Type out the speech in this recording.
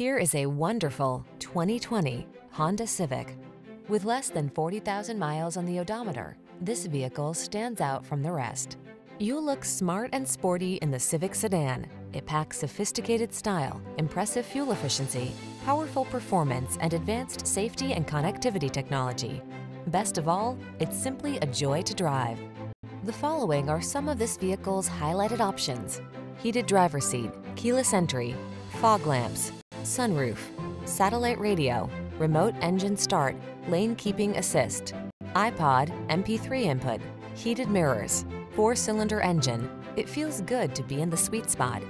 Here is a wonderful 2020 Honda Civic. With less than 40,000 miles on the odometer, this vehicle stands out from the rest. You'll look smart and sporty in the Civic sedan. It packs sophisticated style, impressive fuel efficiency, powerful performance, and advanced safety and connectivity technology. Best of all, it's simply a joy to drive. The following are some of this vehicle's highlighted options. Heated driver seat, keyless entry, fog lamps, sunroof, satellite radio, remote engine start, lane keeping assist, iPod, MP3 input, heated mirrors, four-cylinder engine. It feels good to be in the sweet spot.